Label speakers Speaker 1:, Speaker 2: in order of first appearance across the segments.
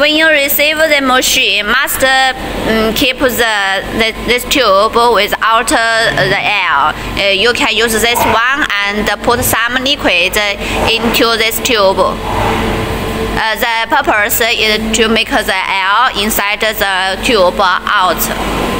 Speaker 1: When you receive the machine, must um, keep the, the this tube without uh, the air. Uh, you can use this one and put some liquid into this tube. Uh, the purpose is to make the air inside the tube out.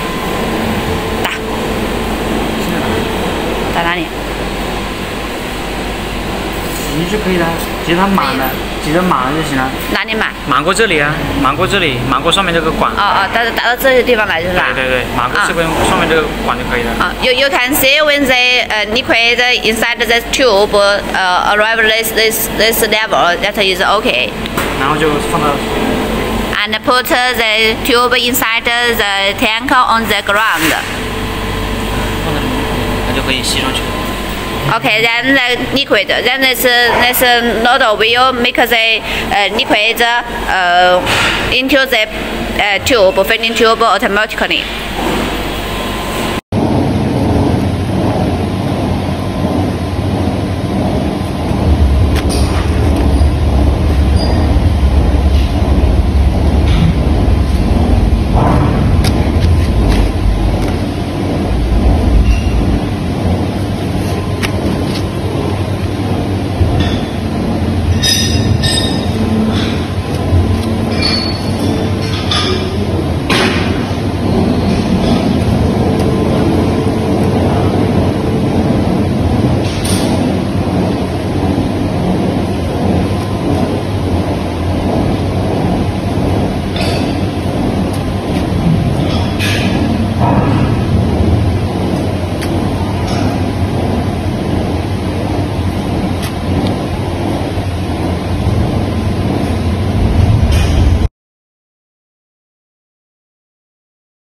Speaker 2: 急就可以了，记它满了，记得满了就行了。
Speaker 1: 哪里满？
Speaker 2: 满过这里啊，满过这里，满过上面这个管。
Speaker 1: 哦哦，打打到这个地方来就是吧？
Speaker 2: 对对对，满过这边上面这个管就可以了。
Speaker 1: Uh, you, you can see when the uh, liquid inside this tube uh, arrive this, this, this level, that is okay.
Speaker 2: 然后就放到
Speaker 1: And put the tube inside the tank on the ground.
Speaker 2: 放在里面，它就可以吸上去。
Speaker 1: Okay, then the liquid, then this, this nozzle will make the uh, liquid uh, into the uh, tube, filling tube automatically.